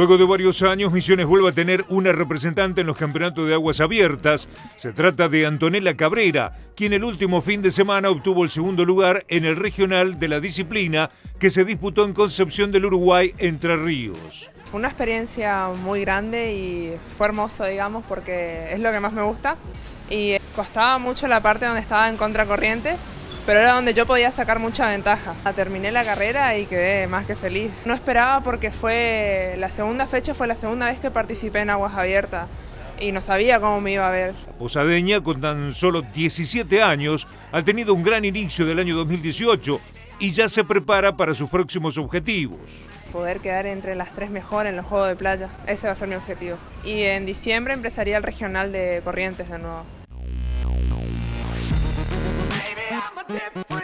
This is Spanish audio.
Luego de varios años, Misiones vuelve a tener una representante en los campeonatos de aguas abiertas. Se trata de Antonella Cabrera, quien el último fin de semana obtuvo el segundo lugar en el regional de la disciplina que se disputó en Concepción del Uruguay, Entre Ríos. Una experiencia muy grande y fue hermoso, digamos, porque es lo que más me gusta. Y costaba mucho la parte donde estaba en contracorriente, pero era donde yo podía sacar mucha ventaja. Terminé la carrera y quedé más que feliz. No esperaba porque fue la segunda fecha, fue la segunda vez que participé en aguas abiertas y no sabía cómo me iba a ver. Posadeña, con tan solo 17 años, ha tenido un gran inicio del año 2018 y ya se prepara para sus próximos objetivos. Poder quedar entre las tres mejores en los Juegos de Playa, ese va a ser mi objetivo. Y en diciembre empezaría el regional de Corrientes de nuevo. a different.